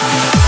Bye.